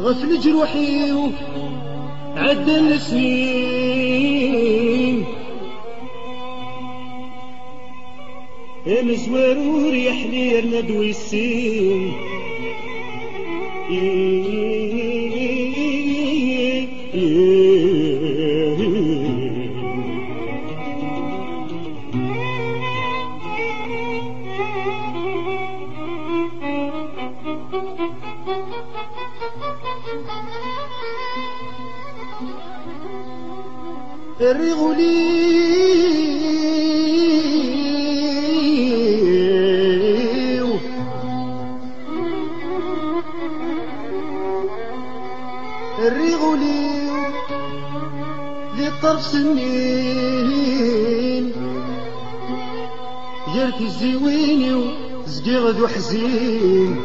غسل جروحي عد السنين. مزوار وريح لي ندوي السين. الرغلي الرغلي لطرف سنين. جرت الزويني وزقيغ ذو حزين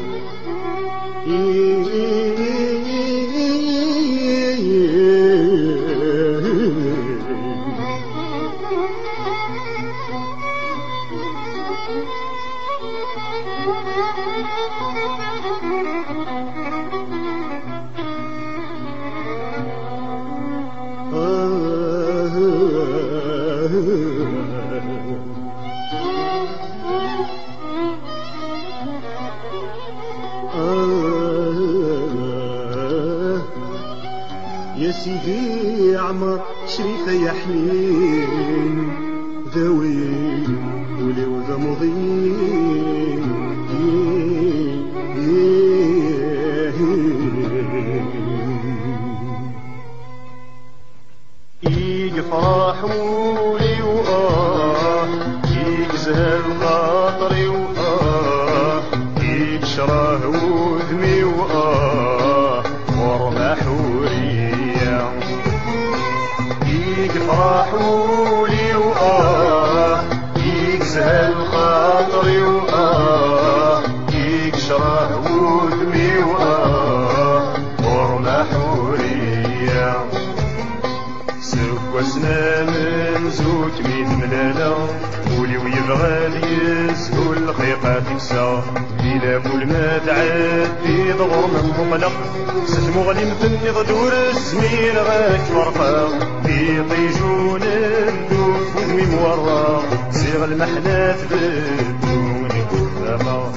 يا سيدي عمر شريفة يا حنين ذوي ولي وذا يفرح مولي وآه يجزل خاطري وآه يكشره وذمي وآه ورمح وريا يفرح مولي ولي ويبغى يزهو الخيقة تكسى إلا كل ما تعدي ضغر من مقلق ست مغلي مثني غدور السمين غاك ورقا في طيجون الدوف ودمي مورا صيغ المحلات بدون كفافة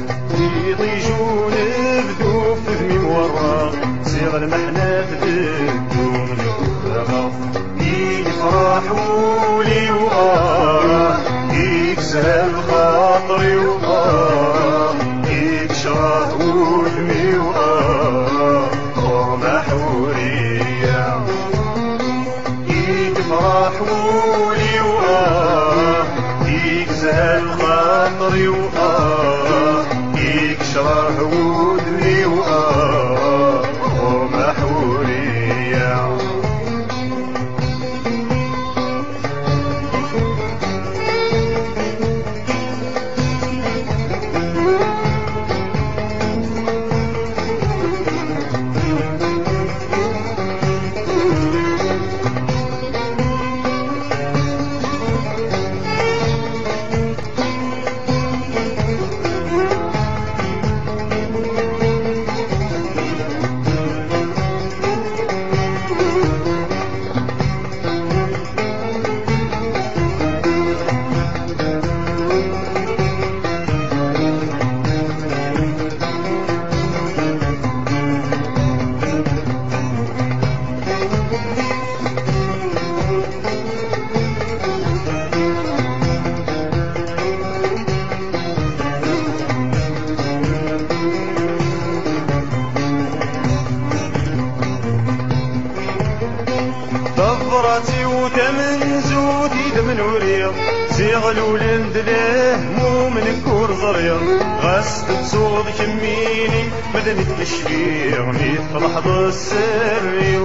وريض زيغل ولند له مو من كور زريض غست تصوض كميني مدن التشفيع ميت لحظ السري.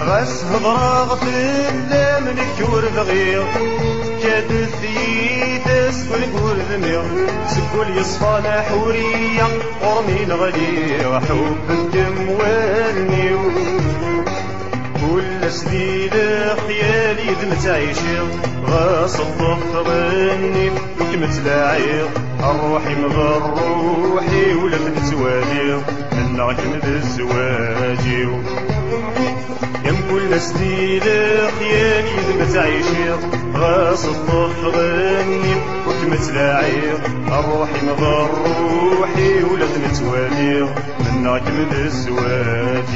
غس هضراغ تلا من كور ذغيض كاد ثيت سكول كور ذمير سكول يصفى حورية قرني الغلي حب الدم والنيو. سنين خيالي ذم تعيشي غاص الضغط مني وكم تلاعي الروحي من روحي ولا تتوالي. من من ذا الزواج. يم كل سنين خيالي ذم تعيشي غاص الطفرني وتمتلاعي روحي مضر روحي ولا تنتوالي منك من الزواج.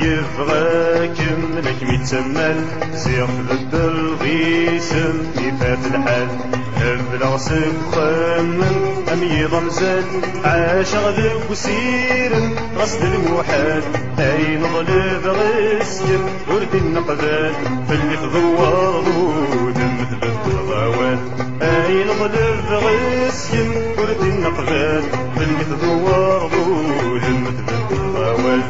ويبغاك لك ميتسمل زيغ ضد الغيسم يفات الحال. بلا سخم أم يضمزل عاش غذب وسير غصد المحال. أي نظلب غسير ورد النقبال فاللي تضوار ودم مثل الغوال أي نظلب غسير ورد النقبال فاللي تضوار ودم مثل الغوال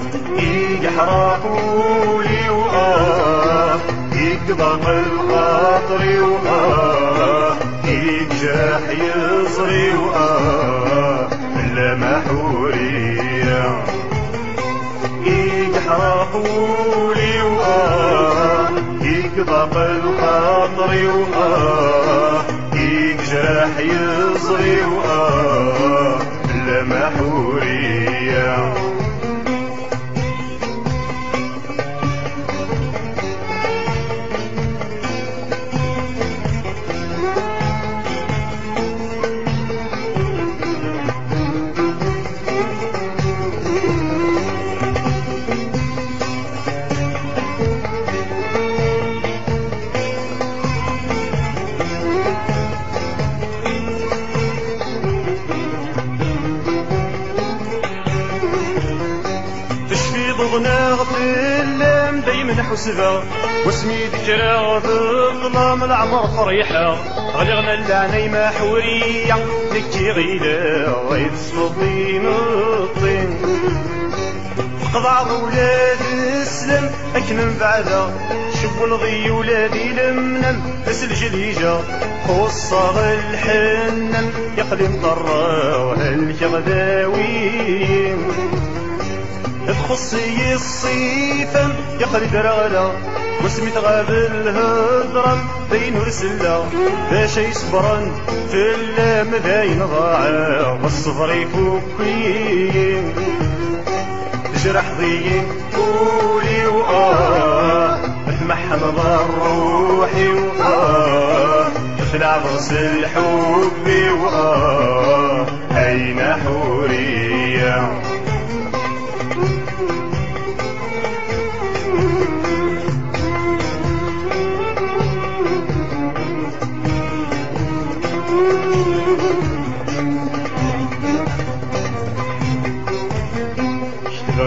يحرقولي وآه يقضى الخاطر وآه يجاح يصري وآه محورية يحرقولي وآه يقضى الخاطر وآه يجرح يصري وآه ضغنا غفلم دايما حسبة واسمي ذكرى في الظلام العمر فريحة. غلغنا اللعنة ما حورية نكي غيلة غير صوتي نطين قضع ولاد السلم أكن بعدا شوفوا الغي ولادي لمنم بس الجليجة. خصة الحنم يقلم ضرا وهالكغداوين تخصي الصيفم يقرد رغلا وسميت غاب الهضرم بين ورسلا باش يصبرن في اللام داين ضاع والصبر يفكين جرح ضيين قولي وآه محمد روحي وآه يخلع ضرس الحب وآه أين حورية.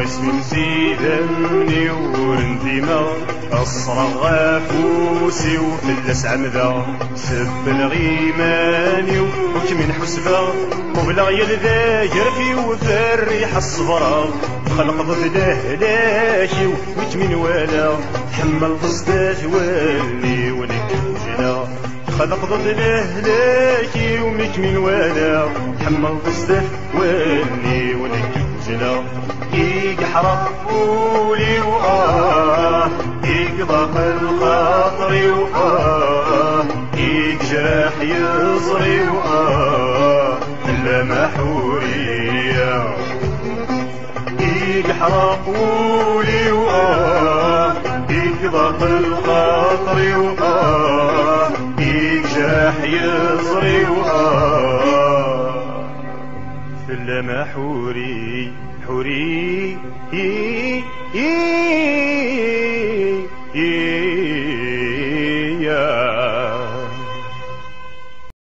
اسم سيدني ورنديما أصرغ غافوسي وفلس عمدا. سب الغيماني وكمن حسبة وبلا يلذا يرفي وفريح الصبرا خلق ضد لهلاكي وكمن والا تحمل قصدات واللي ولك جلا خلق ضد لهلاكي ومكمن والا تحمل قصدات واللي ولك جلا يحرق قولي وآه. يقضى الخاطر وآه. يجرح يصري وآه. محورية يحرق قولي وآه. يقضى الخاطر وآه. يصري وآه محوري حوري.